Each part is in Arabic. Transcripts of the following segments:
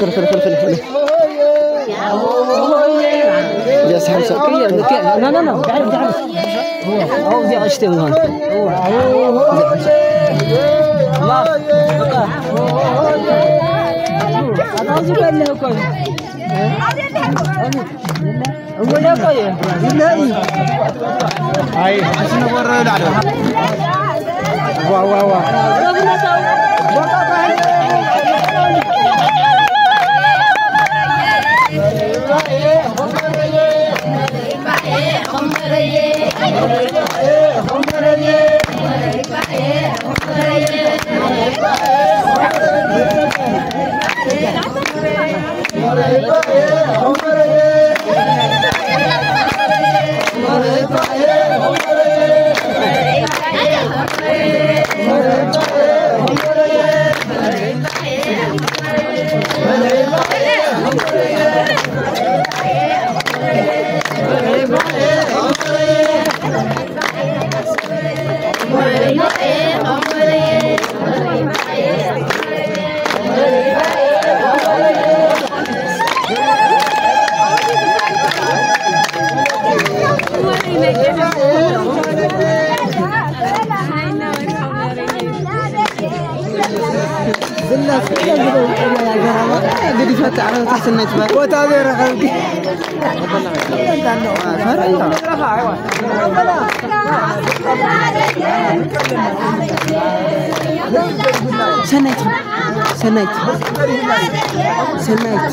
خل خل خل خل خل يا صاحبي سكية لا لا لا. تعال تعال هو دي عشتي من هون الله بقى أنا عاوز أقول له وا قد يفتح على تحت النجمة وتعذير خلقي سنيت سنيت سنيت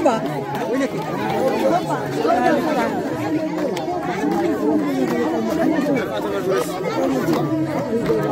Toma. Olha aqui. Toma. Thank you.